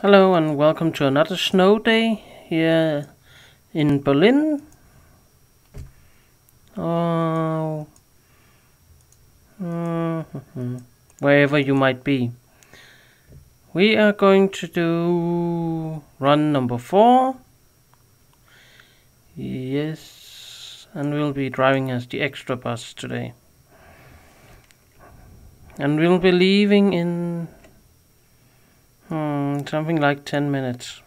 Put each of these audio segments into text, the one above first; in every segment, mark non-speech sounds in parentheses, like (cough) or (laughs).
Hello and welcome to another snow day here in Berlin. Oh, mhm. wherever you might be. We are going to do run number four. Yes, and we'll be driving as the extra bus today. And we'll be leaving in Hmm, something like 10 minutes.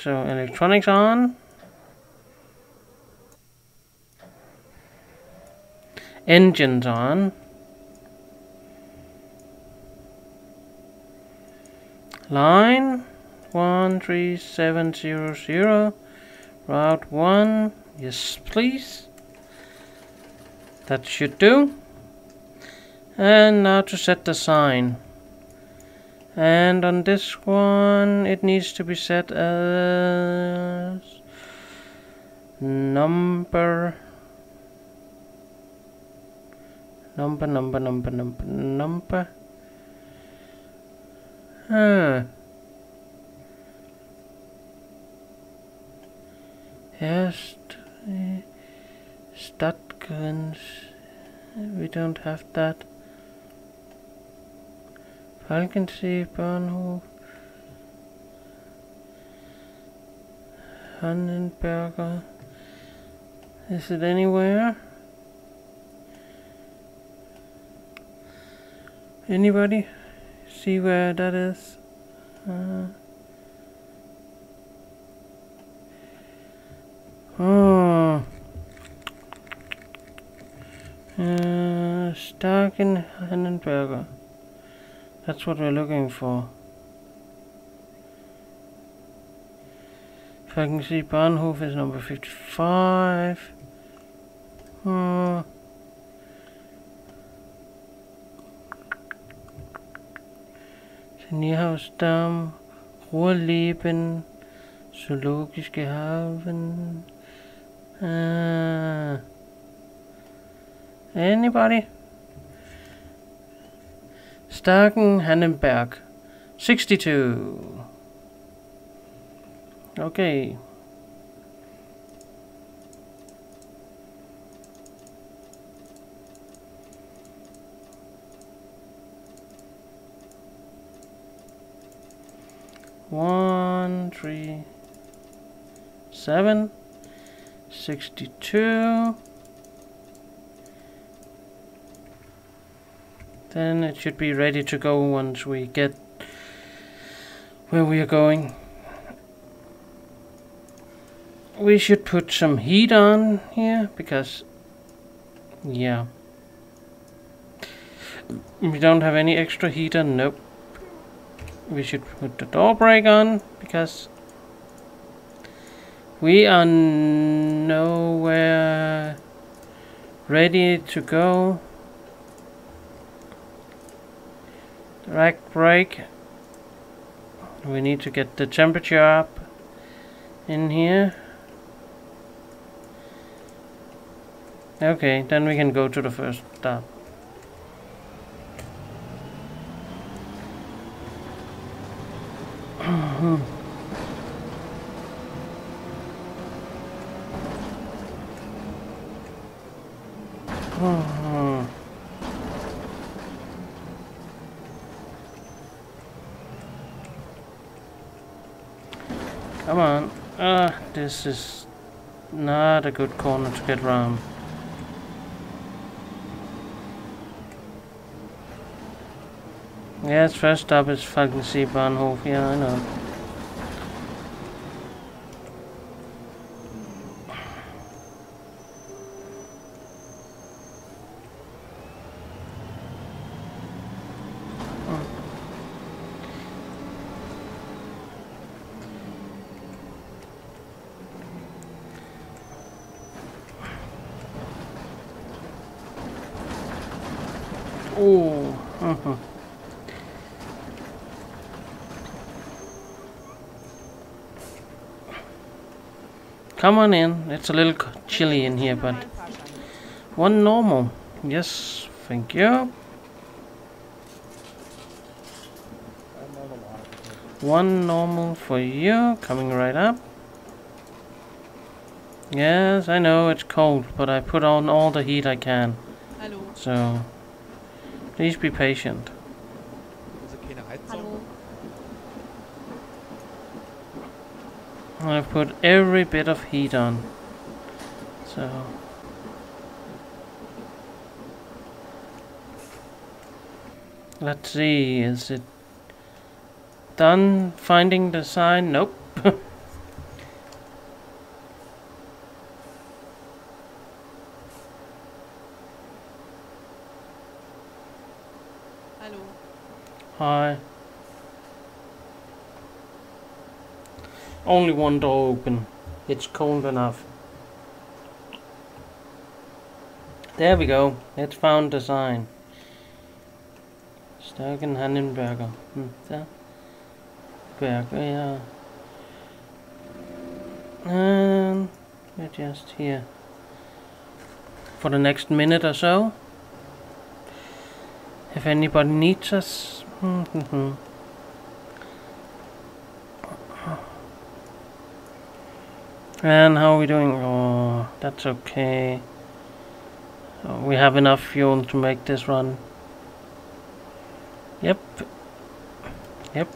So electronics on. Engines on. Line 13700. Route 1. Yes, please. That should do. And now to set the sign. And on this one, it needs to be set as number, number, number, number, number, number. Huh. Yes. Eh, Stadtgrenz. We don't have that. Falkensee Bahnhof. Hannenberger. Is it anywhere? Anybody see where that is? Uh, oh. Staaken Hannenberger. That's what we're looking for. If I can see Bahnhof is number 55. Uh, Turnierhausdamm, Ruhleben, Zoologische Hafen. Uh, Anybody? Staaken Hannenberg. 62. Okay. One, three, seven, sixty-two. Then it should be ready to go once we get where we are going. We should put some heat on here because, yeah. We don't have any extra heater, nope. We should put the door brake on because we are nowhere ready to go. Rack break. we need to get the temperature up in here okay then we can go to the first stop (clears throat) Come on. Ah, this is not a good corner to get around. Yes, first stop is Falkensee Bahnhof. Yeah, I know. Oh. Uh-huh. Come on in. It's a little chilly in here, but One normal. Yes, thank you. One normal for you, coming right up. Yes, I know it's cold, but I put on all the heat I can. Hallo. So, please be patient. Also keine Heizung. Hallo. I've put every bit of heat on. So, let's see, is it done finding the sign? Nope. (laughs) Hallo. Hi. Only one door open. It's cold enough. There we go. It's found the sign. Staaken Hannenberger. Hmm, there. Berger, yeah. And we're just here for the next minute or so. If anybody needs us. (laughs) and how are we doing? Oh, that's okay. Oh, we have enough fuel to make this run. Yep. Yep.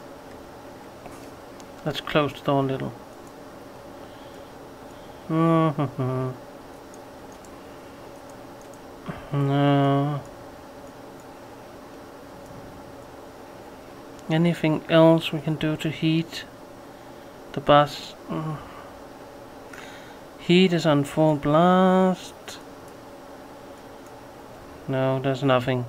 Let's close the door a little. Mhm. No. Anything else we can do to heat the bus? Mm. Heat is on full blast. No, there's nothing.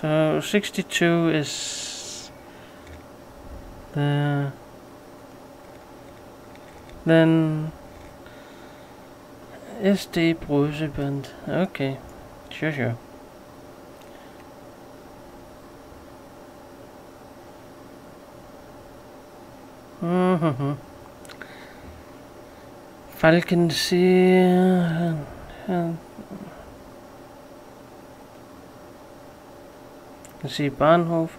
So 62 is the then SD Brøseband. Okay, sure, sure. Falkensee. Uh, you see Bahnhof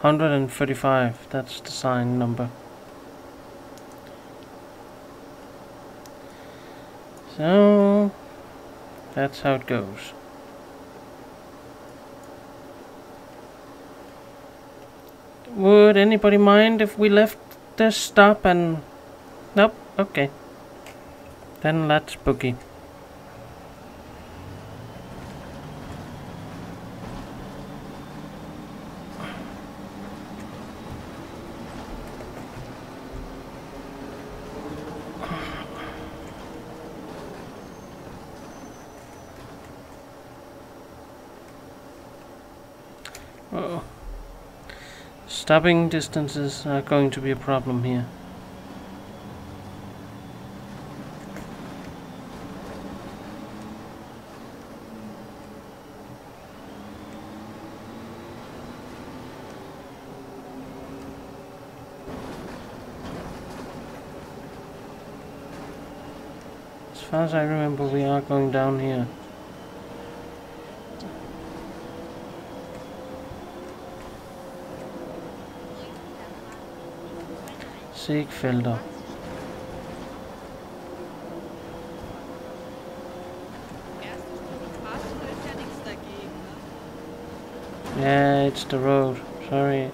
135. That's the sign number. So that's how it goes. Would anybody mind if we left this stop and nope okay. Then let's boogie Stopping distances are going to be a problem here. As far as I remember, we are going down here. Ne? Yeah, it's the road. Sorry.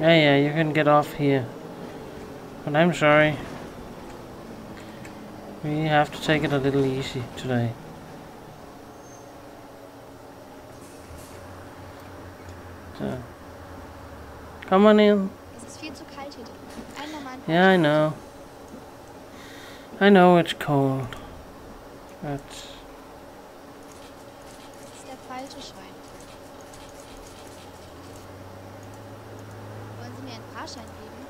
Yeah, yeah, you can get off here. But I'm sorry. We have to take it a little easy today. So. Come on in. Es ist viel zu kalt hier drin. Einen normalen Yeah, I know. I know it's cold. But Das ist der falsche Schein. Wollen Sie mir einen Fahrschein geben?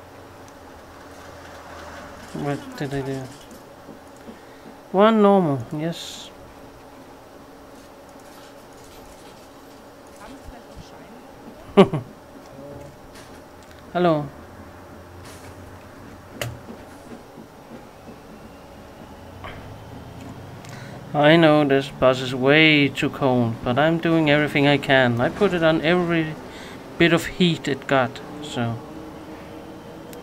what did I do? One normal, yes. (laughs) Hello. I know this bus is way too cold, but I'm doing everything I can. I put it on every bit of heat it got, so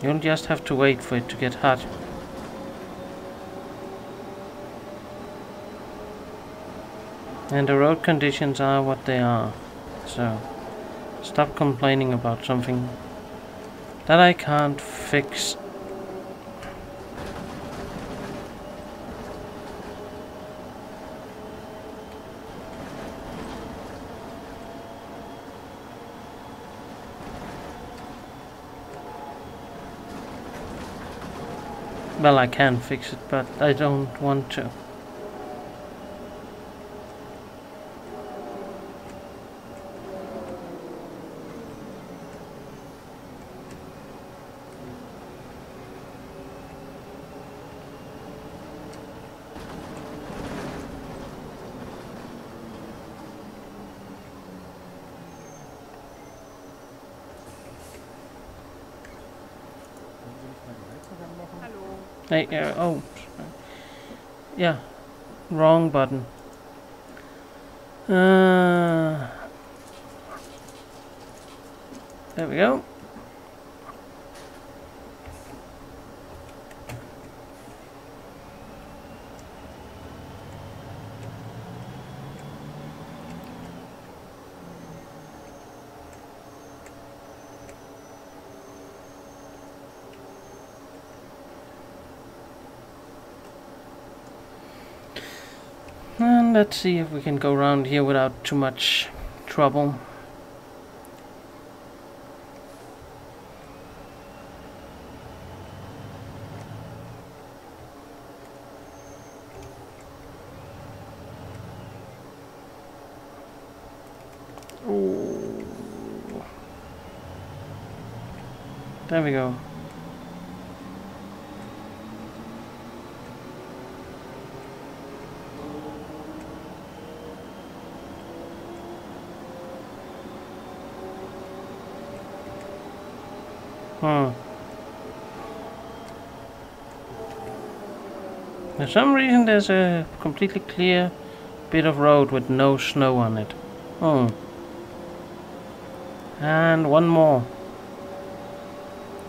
you'll just have to wait for it to get hot. And the road conditions are what they are, so stop complaining about something that I can't fix. Well, I can fix it, but I don't want to. Uh, oh, yeah, wrong button. Uh, there we go. And let's see if we can go around here without too much trouble. There we go. Hmm. For some reason there's a completely clear bit of road with no snow on it. Oh. And one more.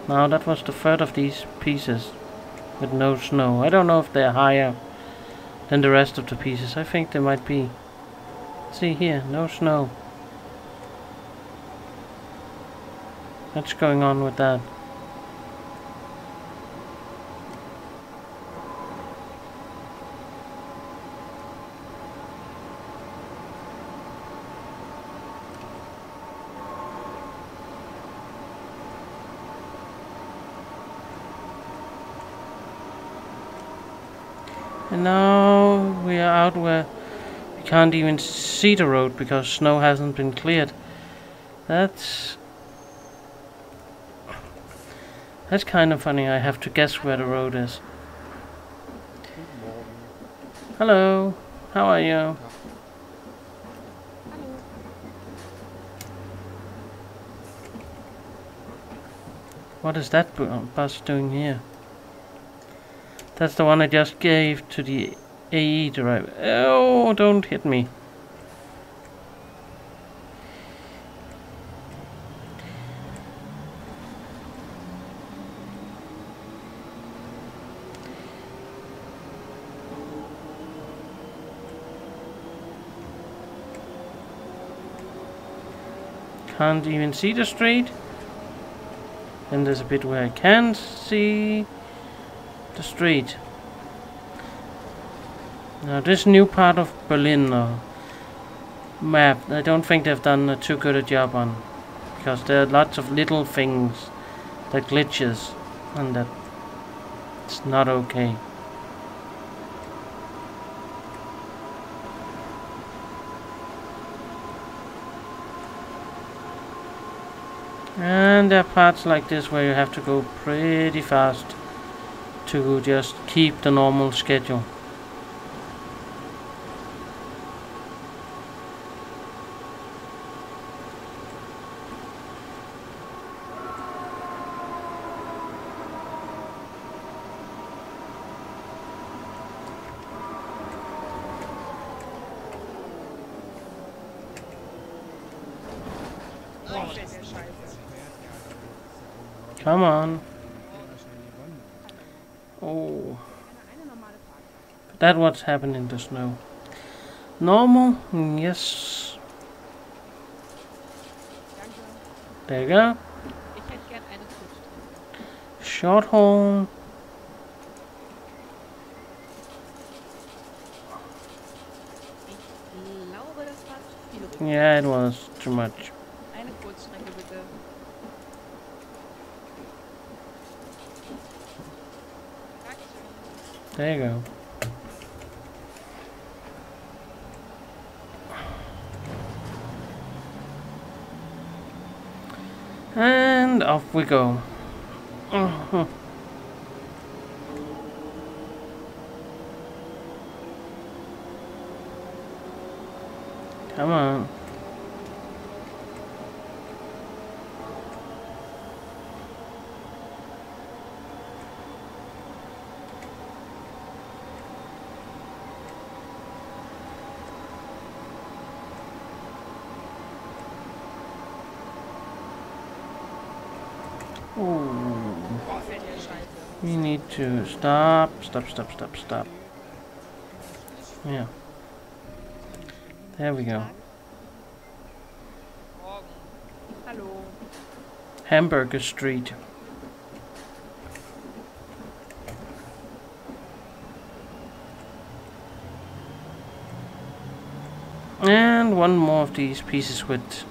Now that was the third of these pieces with no snow. I don't know if they're higher than the rest of the pieces. I think they might be. See here, no snow. What's going on with that? And now we are out where we can't even see the road because snow hasn't been cleared. That's that's kind of funny. I have to guess where the road is. Hello, how are you? What is that bus doing here? That's the one I just gave to the AI driver. Oh, don't hit me. Can't even see the street. And there's a bit where I can see the street. Now this new part of Berlin uh, map, I don't think they've done a too good a job on. Because there are lots of little things that glitches and that it's not okay. And there are parts like this where you have to go pretty fast to just keep the normal schedule. Come on. That what's happened in the snow. Normal? Mm, Yes. There you go. Short Rücken. Yeah, it was too much. There you go. Off we go. Mhm. Come on. Ooh. Boah, fällt der Scheiße. We need to stop, stop, stop, stop, stop. Yeah. There we go. Morgen. Hallo. Hamburger Street. And one more of these pieces with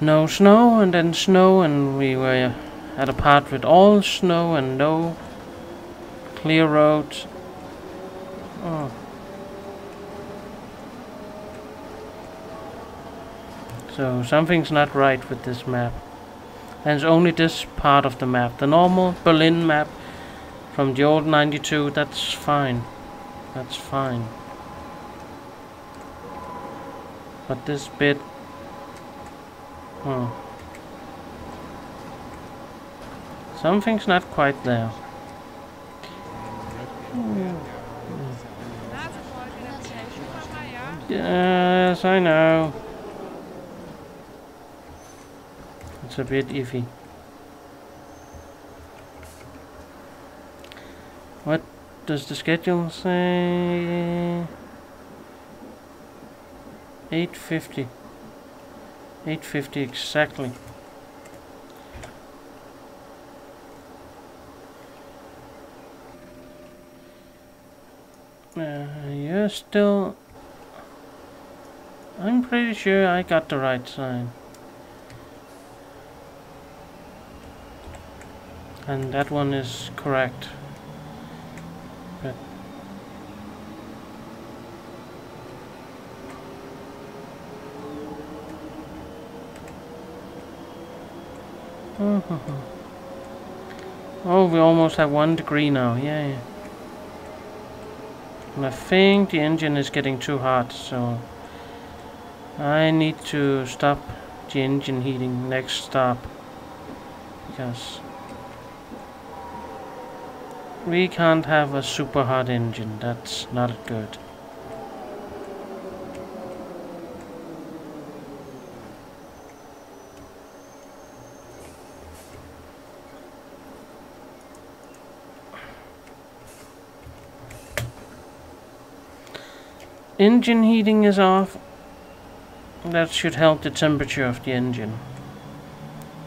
no snow and then snow and we were at a part with all snow and no clear roads. Oh. So something's not right with this map. And it's only this part of the map. The normal Berlin map from the old 92, that's fine. That's fine. But this bit... Hmm. Something's not quite there. Yes, I know. It's a bit iffy. What does the schedule say? 850. 850 exactly. Uh, you're still I'm pretty sure I got the right sign. And that one is correct. But (laughs) Oh, we almost have one degree now, yay. And I think the engine is getting too hot, so I need to stop the engine heating. Next stop. Because we can't have a super hot engine. That's not good engine heating is off that should help the temperature of the engine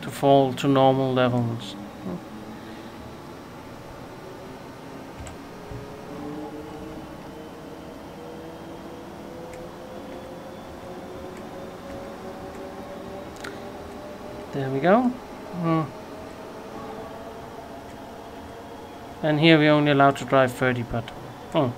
to fall to normal levels. There we go. Hmm. And here we're only allowed to drive 30, but... Oh.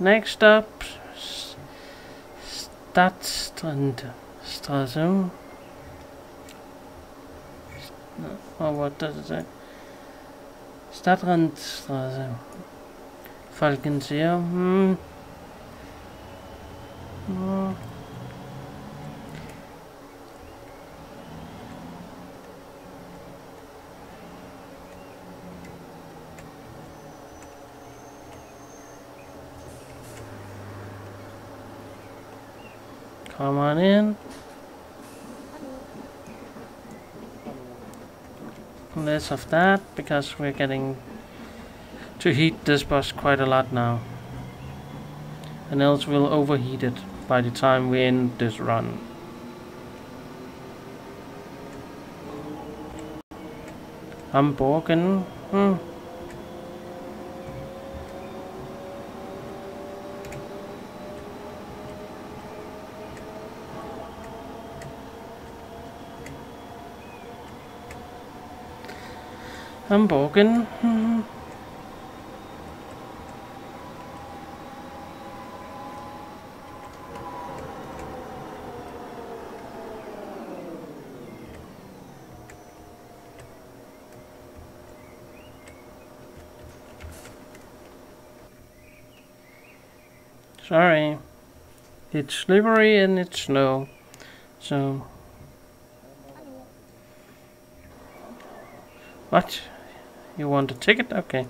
Next up, S- Stadtstrand Straße. Oh, what does it say? Stadtrandstraße. Falkensee. Hmm. Come on in. Of that because we're getting to heat this bus quite a lot now. And else we'll overheat it by the time we end this run. Hamburgen. Hmm. Hamburgen. Hmm. Sorry. It's slippery and it's snow. So. What? You want a ticket? Okay.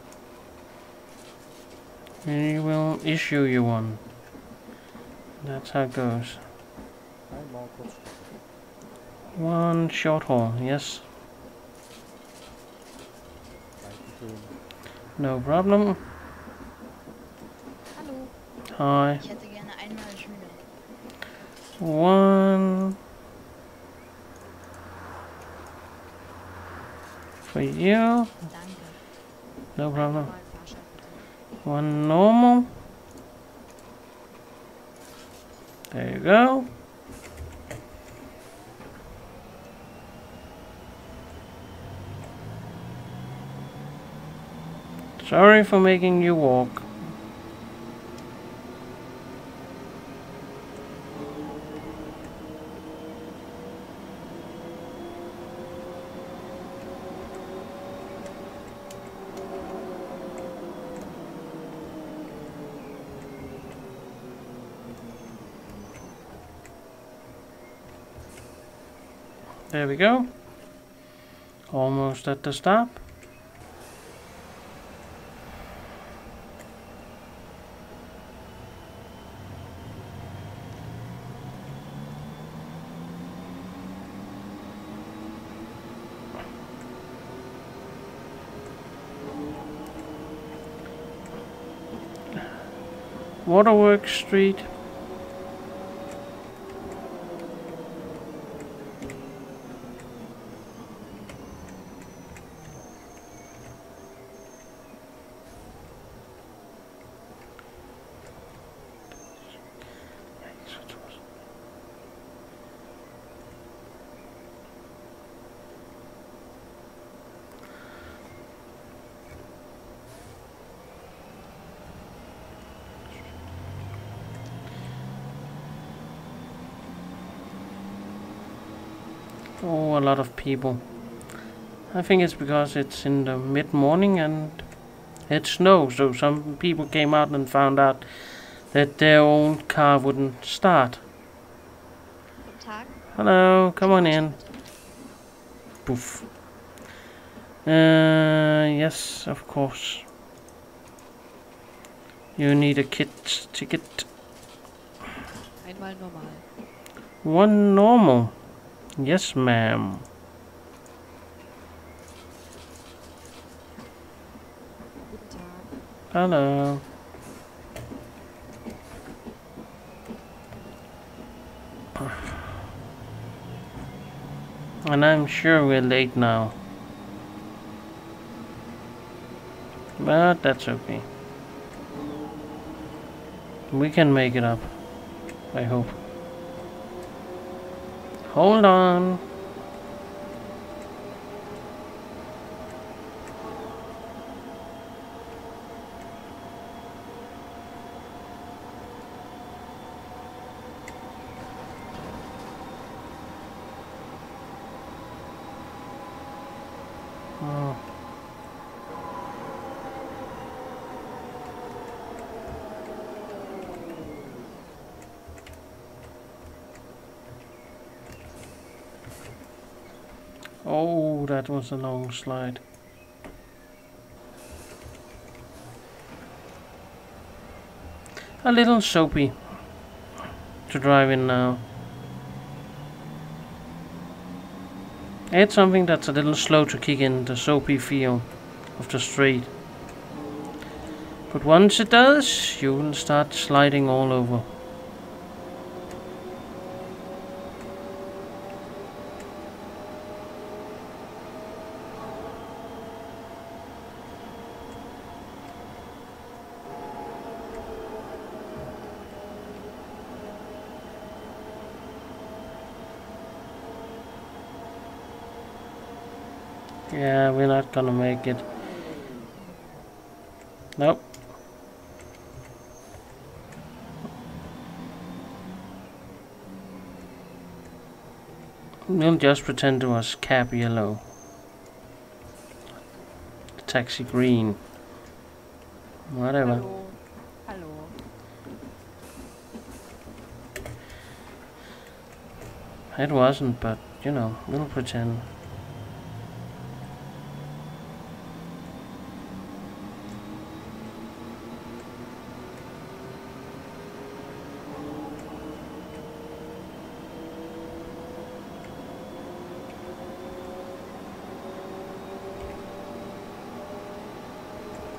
We will issue you one. That's how it goes. One short haul, yes. No problem. Hallo. Hi. Ich hätte gerne einmal Schüler. One for you. Danke. No problem. One normal. There you go. Sorry for making you walk. We go. Almost at the stop. Waterworks Street. Oh, a lot of people. I think it's because it's in the mid morning and it snows, so some people came out and found out that their own car wouldn't start. Hello, come on in. Poof. Uh, yes, of course. You need a kit ticket. Einmal normal. One normal. Yes, ma'am. Hello. And I'm sure we're late now. But that's okay. We can make it up. I hope. Hold on. was a long slide. A little soapy to drive in now. Add something that's a little slow to kick in the soapy feel of the street. But once it does, you will start sliding all over. Not gonna make it. Nope. We'll just pretend it was cab yellow. Taxi green. Whatever. Hallo. Hallo. It wasn't, but you know, we'll pretend.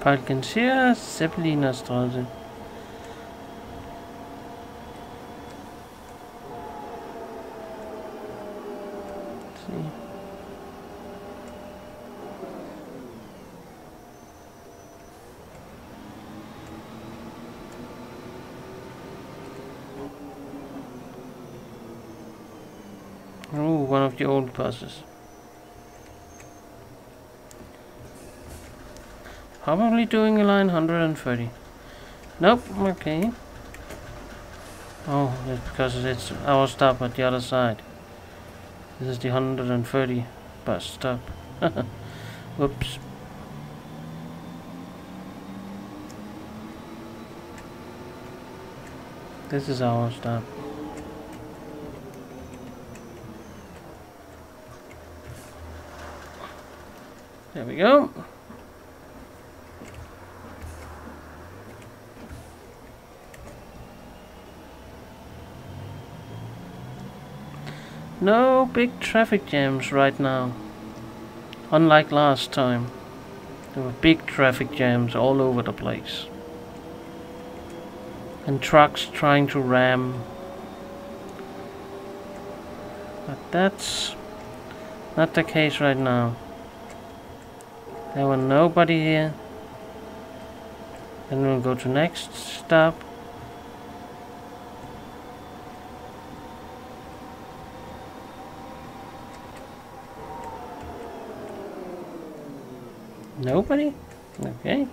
Falkensia Zeppelinerstraße. See. Oh, one of the old buses. Probably doing a line 130. Nope, okay. Oh, it's because it's our stop at the other side. This is the 130 bus stop. (laughs) Whoops. This is our stop. There we go. No big traffic jams right now. Unlike last time. There were big traffic jams all over the place. And trucks trying to ram. But that's not the case right now. There were nobody here. Then we'll go to next stop. Nobody? Okay.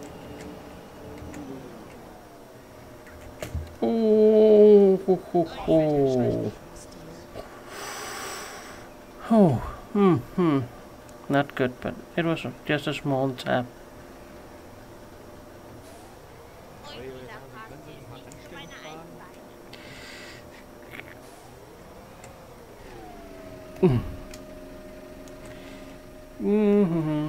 Oh, ho, ho, ho. Oh, hmm, hmm. Not good, but it was just a small tap. Mm. Mm-hmm.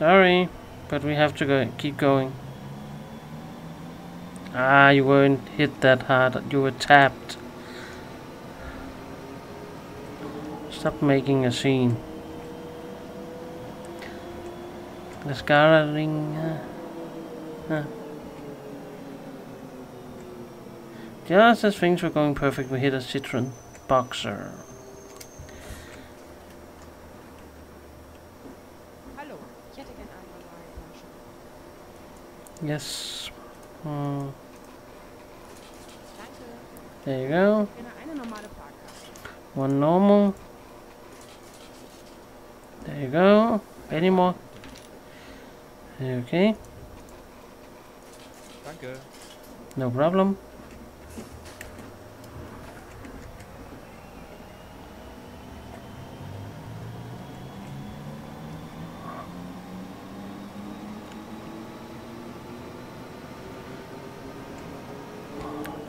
Sorry, but we have to go keep going. Ah, you weren't hit that hard. You were tapped. Stop making a scene. Let's go ring. Uh, uh. Just as things were going perfect, we hit a Citroen Boxer. Hallo. Ich hätte gern einen normalen Flaschen. Yes. Hmm, there you go. Gerne eine normale Fahrkarte. One normal. There you go. Any more? Okay, Danke. no problem.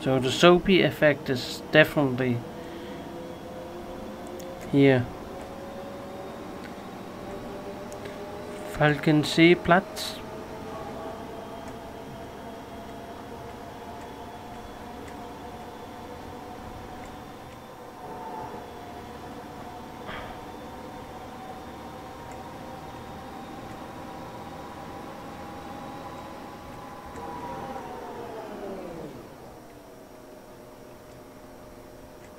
So the soapy effect is definitely here. Falkenseeplatz.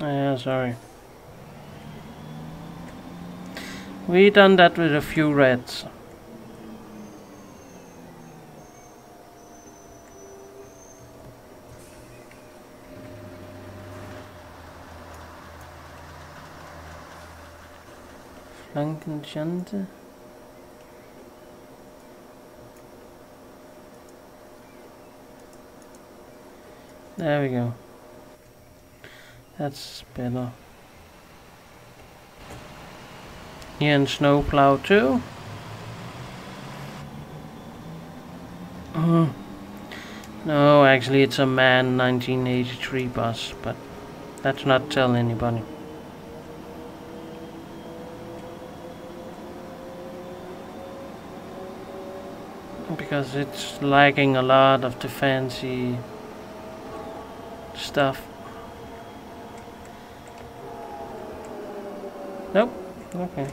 Yeah, sorry. We done that with a few reds. Flankenschande. There we go. That's better. Here in snowplow too. Uh, no, actually it's a MAN 1983 bus, but let's not tell anybody. Because it's lacking a lot of the fancy stuff. Nope. Okay.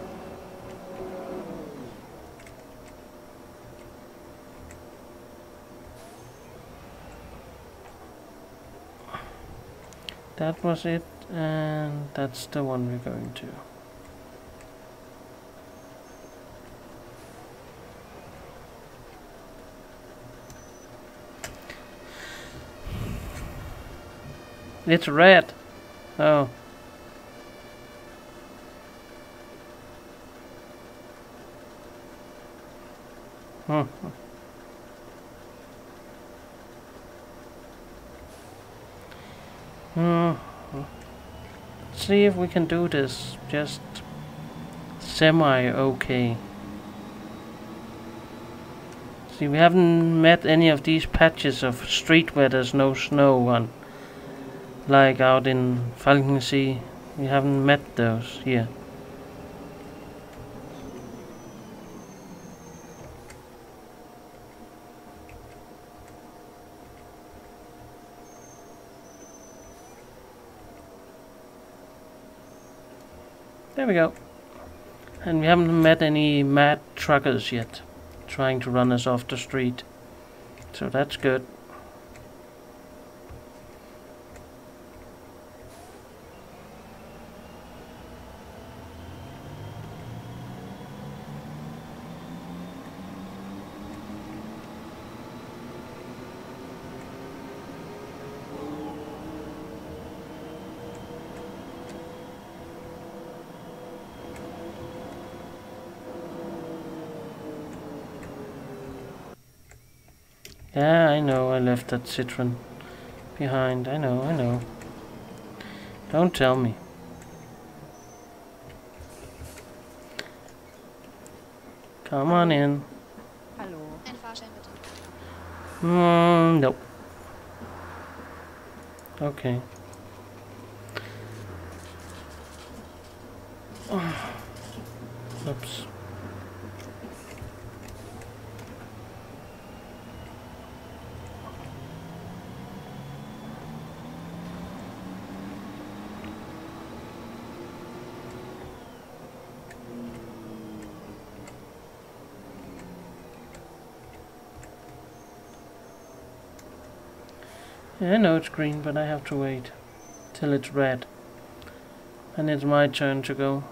That was it, and that's the one we're going to. It's red. Oh. Hmm. See if we can do this. Just semi okay. See, we haven't met any of these patches of street where there's no snow on. Like out in Falkensee. We haven't met those here. There we go. And we haven't met any mad truckers yet, trying to run us off the street. So that's good. Yeah, I know I left that Citroën behind. I know, I know. Don't tell me. Come on in. Hallo. Ein Mm, nope. Okay. Oops. Yeah, I know it's green, but I have to wait till it's red. And it's my turn to go.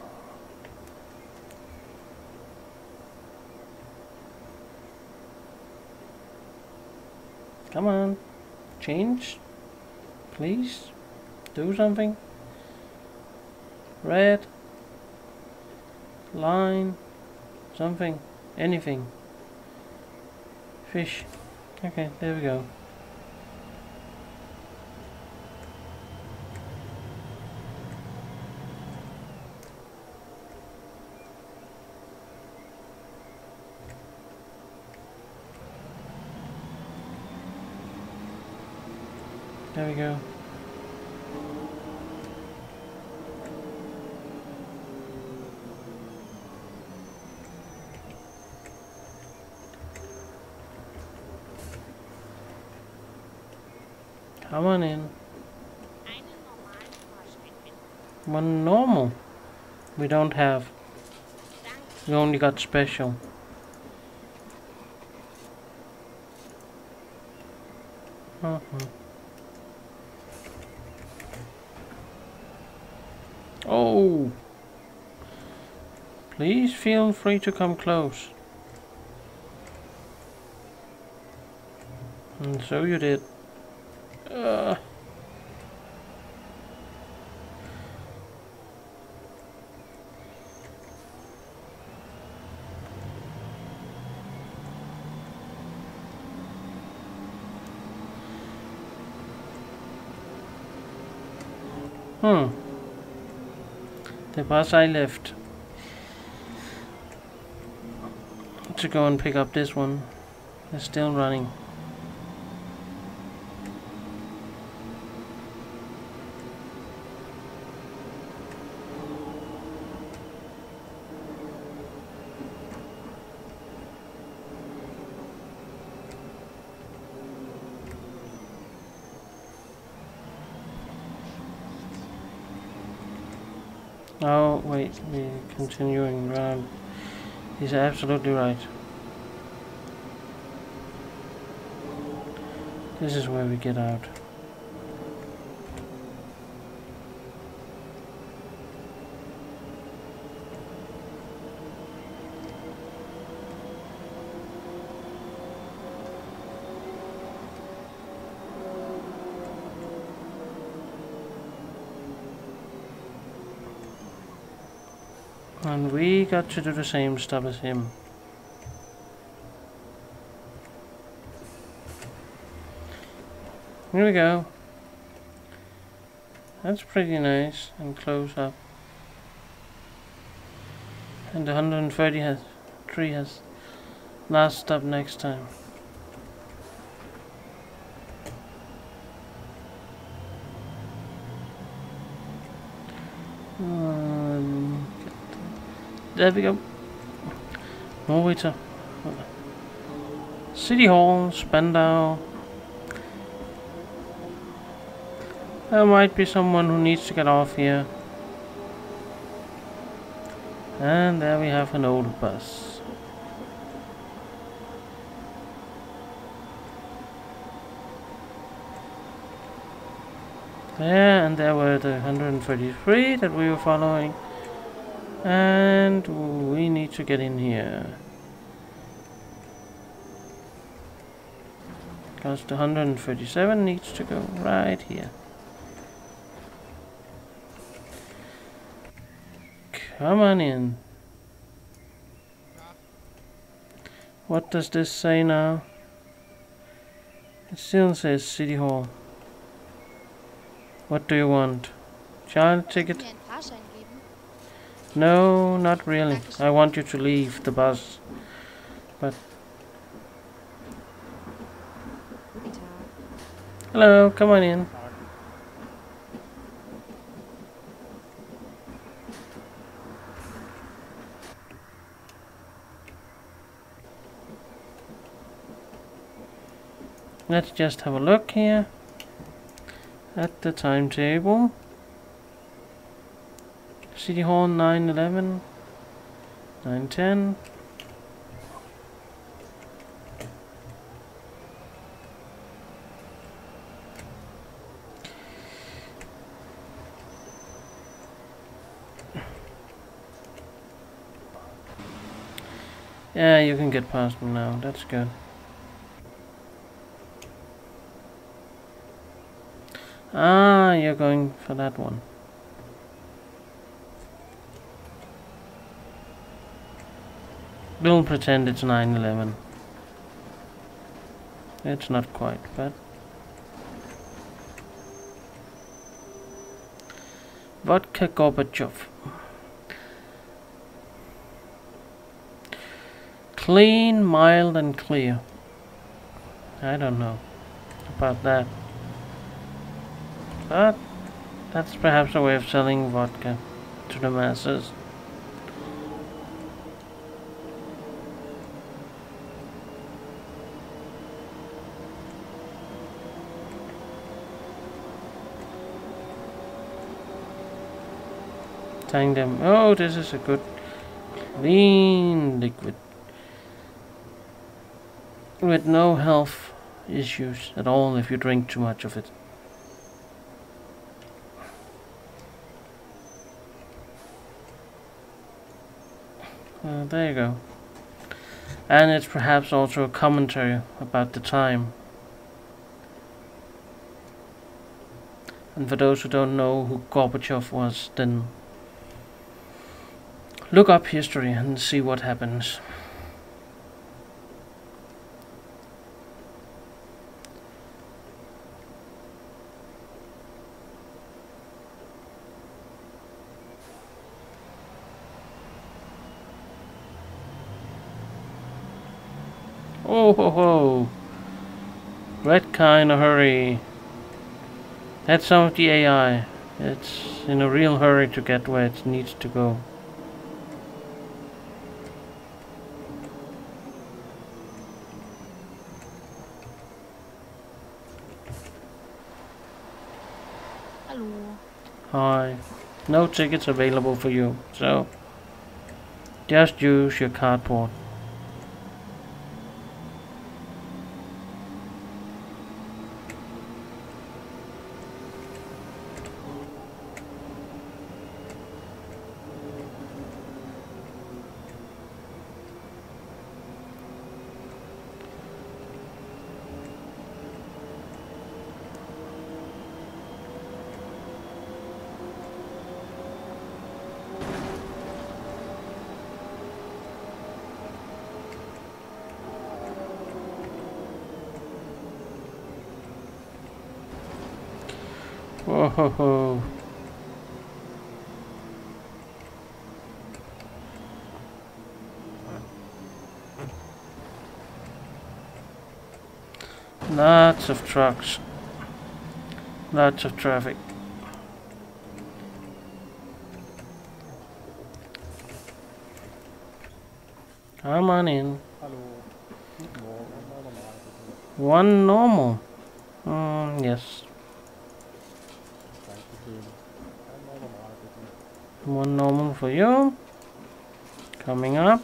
Come on. Change. Please. Do something. Red. Line. Something. Anything. Fish. Okay, there we go. Go. Come on in. One normal. We don't have. We only got special. Uh-huh. Oh! Please feel free to come close. And so you did. Uh. Hmm. The bus I left to go and pick up this one is still running. Oh, wait, we're continuing round. He's absolutely right. This is where we get out. And we got to do the same stuff as him. Here we go. That's pretty nice and close up. And the 130 has tree has last stop next time. There we go. More way to City Hall, Spandau. There might be someone who needs to get off here. And there we have an old bus. There, and there were the 133 that we were following. And we need to get in here. Because the 137 needs to go right here. Come on in. What does this say now? It still says City Hall. What do you want? Child ticket? No, not really. I want you to leave the bus. But Hello, come on in. Let's just have a look here at the timetable. City Hall 911, 910. Yeah, you can get past them now. That's good. Ah, you're going for that one. We'll pretend it's 9-11. It's not quite, but... Vodka Gorbachev. Clean, mild and clear. I don't know about that. But that's perhaps a way of selling vodka to the masses. tying them. Oh, this is a good clean liquid with no health issues at all if you drink too much of it. Uh, there you go. And it's perhaps also a commentary about the time. And for those who don't know who Gorbachev was, then look up history and see what happens. Oh ho ho! Red kind of hurry. That's some of the AI. It's in a real hurry to get where it needs to go. Hi. No tickets available for you, so just use your cardboard. Whoa ho ho. Lots of trucks. Lots of traffic. Come on in. Hallo. Guten Morgen. Mal normal bitte. One normal. Mm, yes. Dankeschön. Einmal normal bitte. One normal for you. Coming up.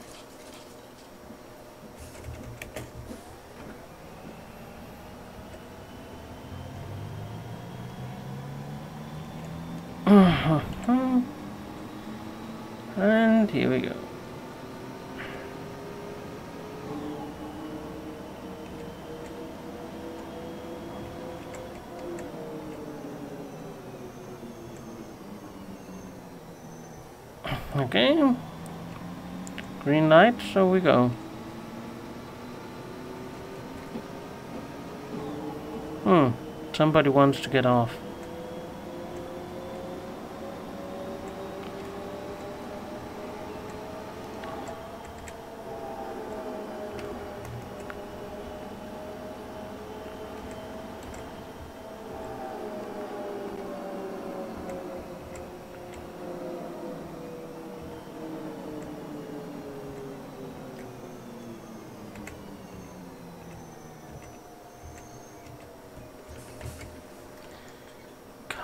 And here we go. Okay. Green light, so we go. Hmm. Somebody wants to get off.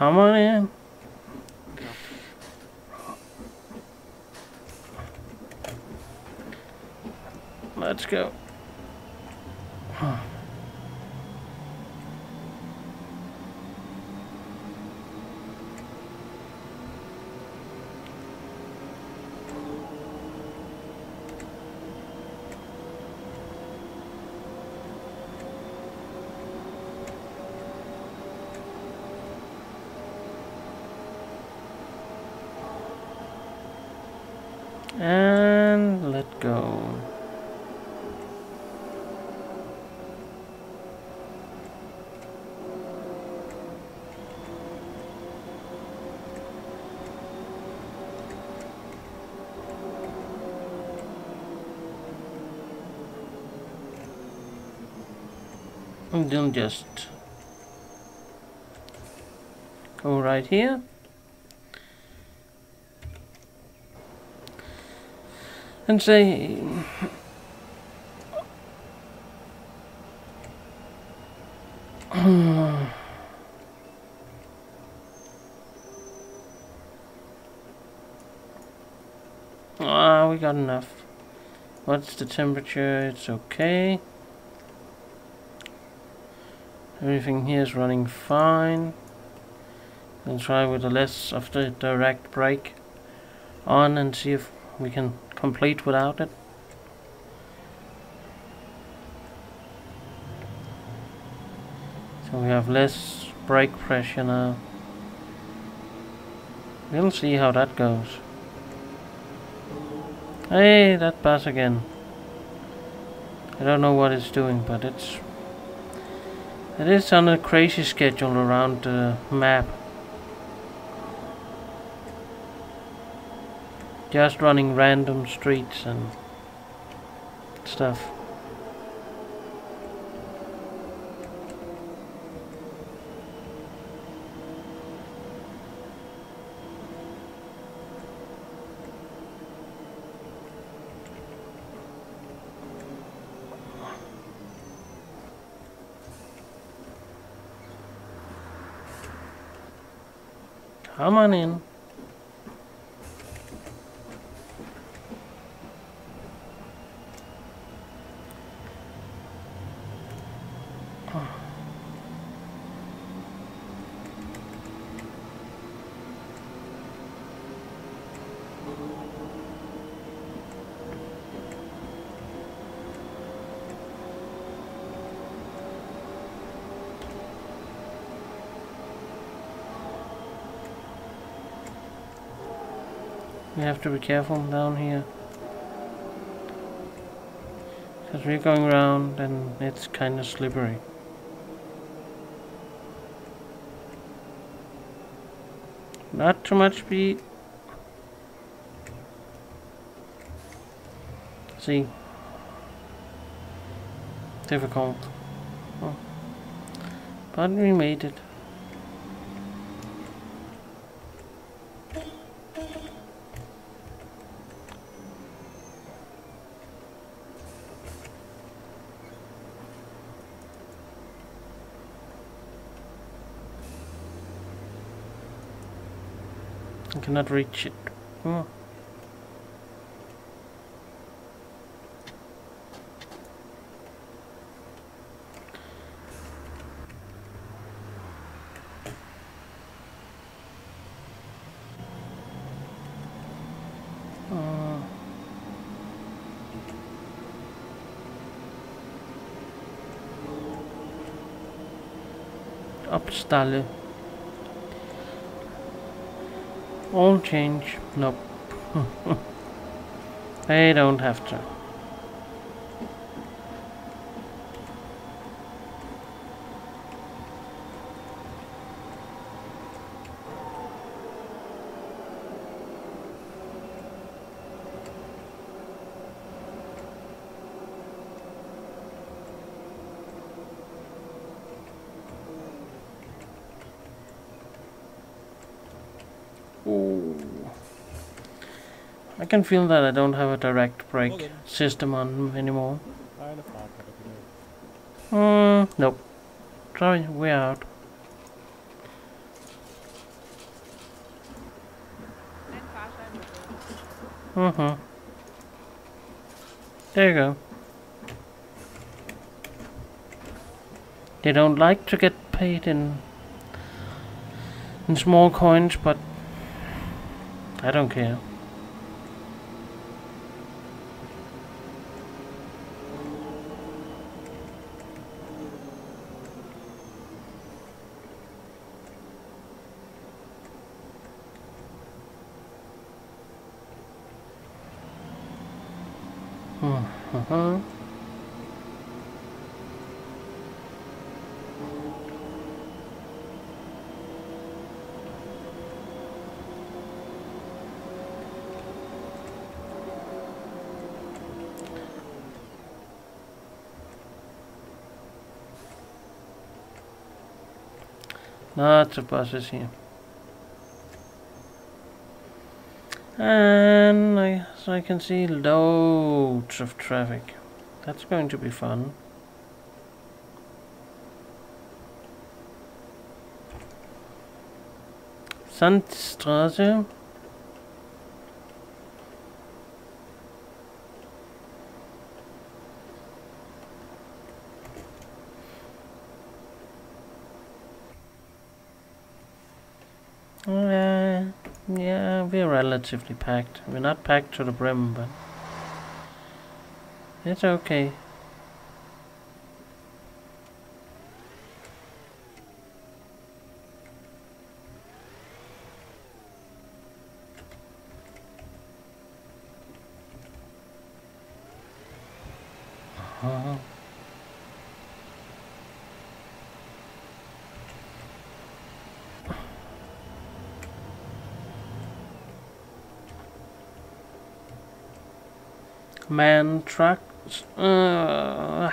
Come on in. Let's go. And let go. And then just go right here. and say (sighs) Ah, we got enough. What's the temperature? It's okay. Everything here is running fine. And try with the less of the direct brake on and see if we can complete without it. So we have less brake pressure now. We'll see how that goes. Hey, that bus again. I don't know what it's doing, but it's... It is on a crazy schedule around the map. Just running random streets and stuff. Come have to be careful down here. Because we're going around and it's kind of slippery. Not too much speed. See. Difficult. Oh. But we made it. Cannot reach it. Oh. Uh. All change. Nope. (laughs) I don't have to. Can feel that I don't have a direct brake Okay. system on anymore. Nej, det är fan vad det blir. Hmm, nope. Sorry, we're out. Mm-hmm. There you go. They don't like to get paid in in small coins, but I don't care. Lots of buses here. And I, so I can see loads of traffic. That's going to be fun. Sandstraße. relatively packed. We're not packed to the brim, but it's okay. MAN trucks. Uh,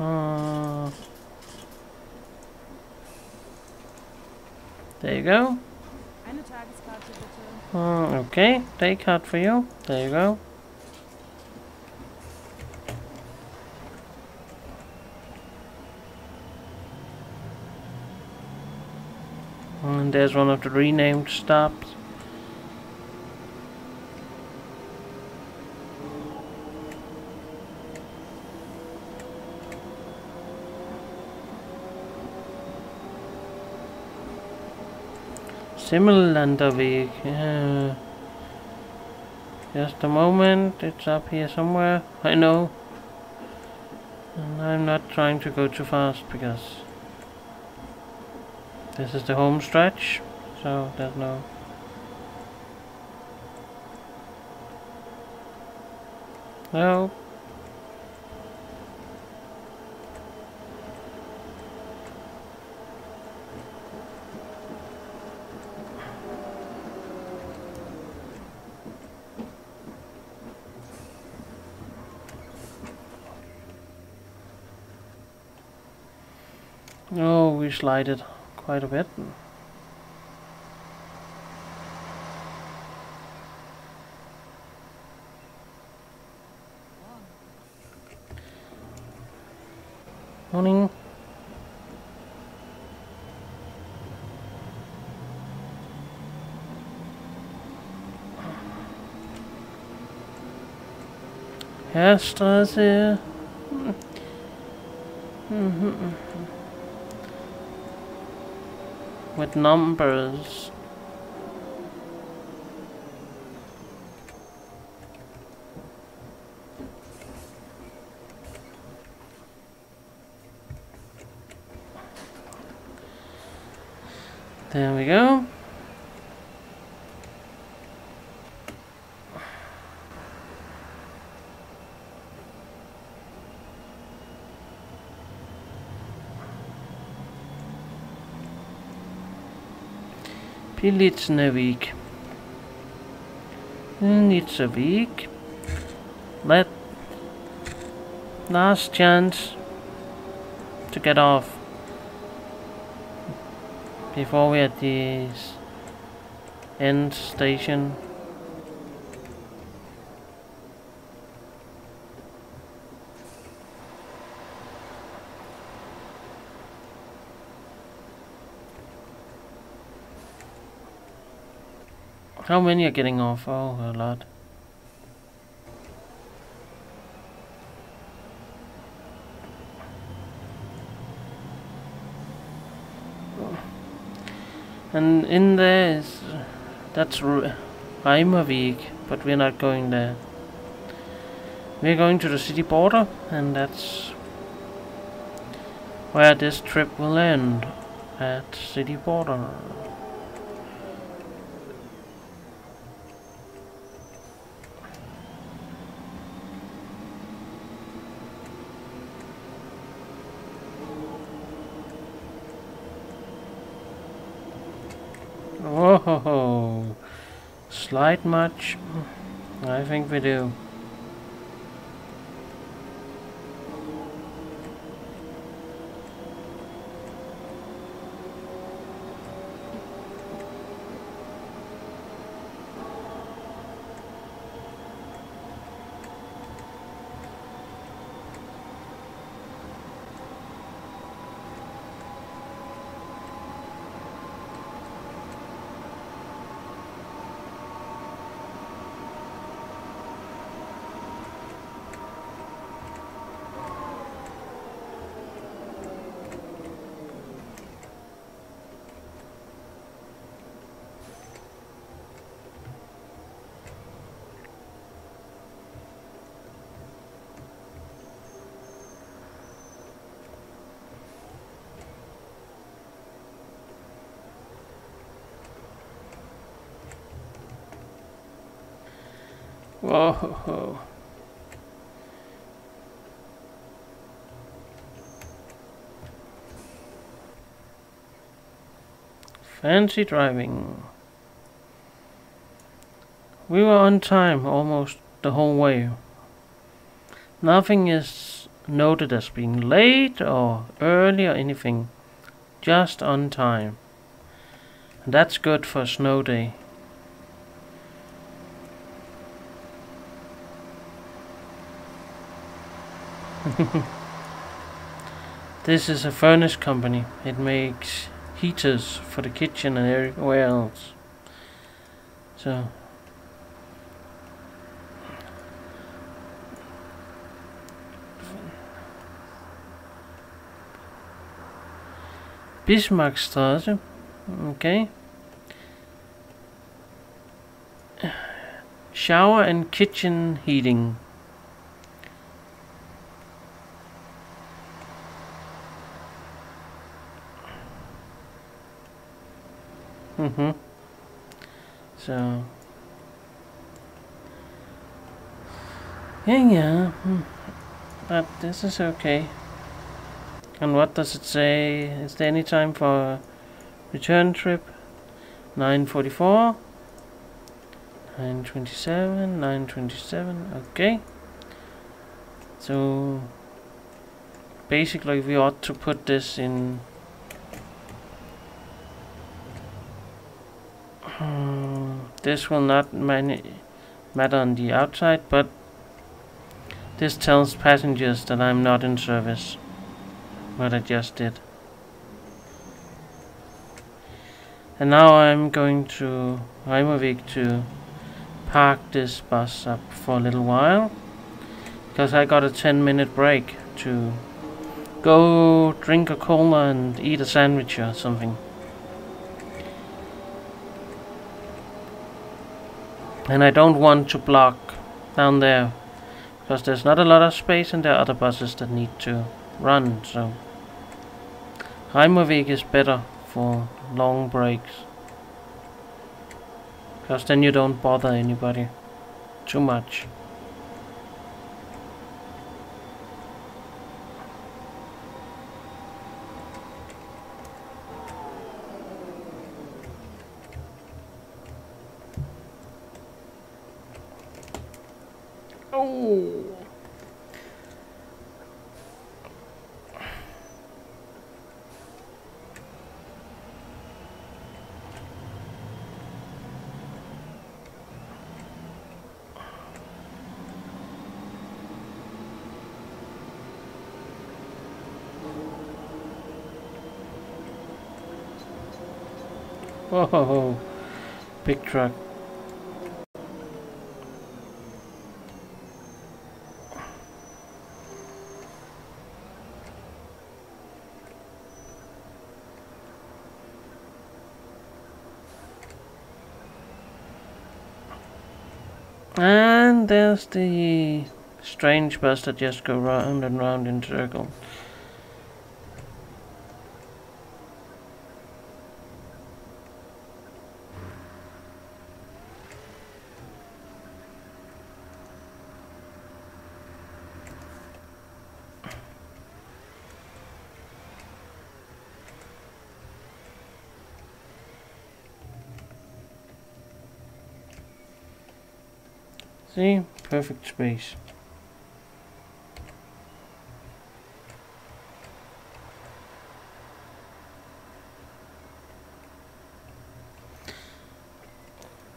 uh, there you go. Eine Tageskarte bitte. Uh, okay, day card for you. There you go. And there's one of the renamed stops. Simmerlanderweg. Yeah. Just a moment, it's up here somewhere. I know. And I'm not trying to go too fast because this is the home stretch, so there's no. No. Oh, we slided quite a bit. Morning. Heerstraße. Mhm. With numbers. There we go. Pilitsnevik. Nitsavik. Let last chance to get off before we at the end station. How many are getting off? Oh, a lot. And in there is that's R- Reimervik, but we're not going there. We're going to the city border, and that's where this trip will end at city border. Oh, ho, ho. slide much? I think we do. Whoa. Fancy driving. We were on time almost the whole way. Nothing is noted as being late or early or anything. Just on time. And that's good for a snow day. (laughs) this is a furnace company. It makes heaters for the kitchen and everywhere else. So Bismarckstraße. Okay. Shower and kitchen heating. Mm-hmm. So. Yeah, yeah. hmm. But this is okay. And what does it say? Is there any time for return trip? 944. 927, 927, okay. So basically we ought to put this in this will not matter on the outside, but this tells passengers that I'm not in service. What I just did. And now I'm going to Heimervik to park this bus up for a little while. Because I got a 10 minute break to go drink a cola and eat a sandwich or something. And I don't want to block down there because there's not a lot of space and there are other buses that need to run. So Heimervik is better for long breaks because then you don't bother anybody too much. Oh. Whoa, big truck. And there's the strange bus that just go round and round in circles. See? Perfect space.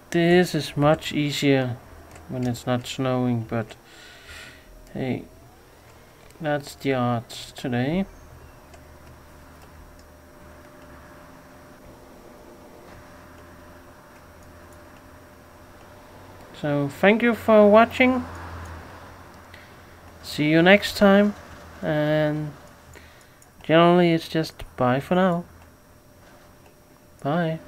This is much easier when it's not snowing, but hey, that's the art today. So thank you for watching. See you next time. And generally it's just bye for now. Bye.